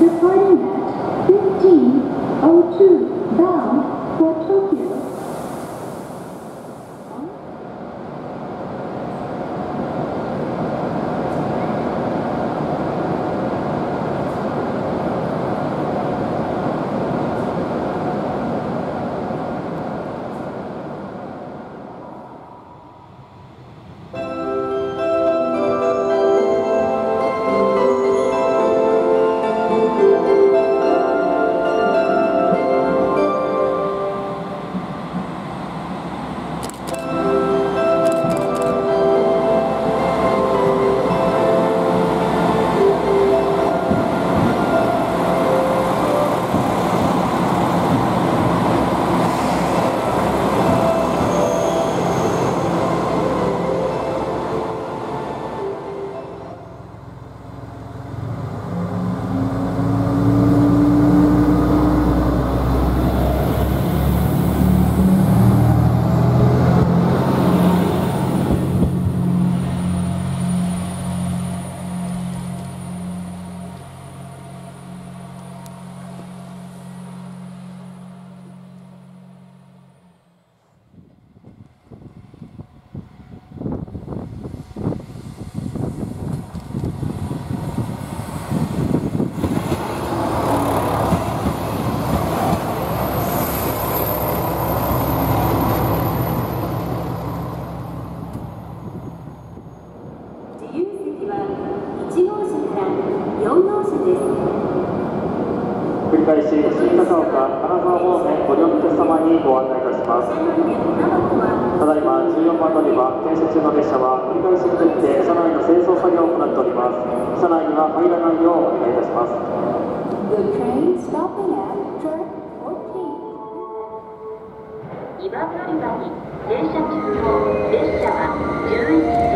departing at 1502 bound 14番乗り場停車中の列車は繰り返しにとって車内の清掃作業を行っております車内には入らないようお願いいたします The train stopping at track 14. 2番乗り場に停車中の列車は11時44分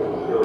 Yo.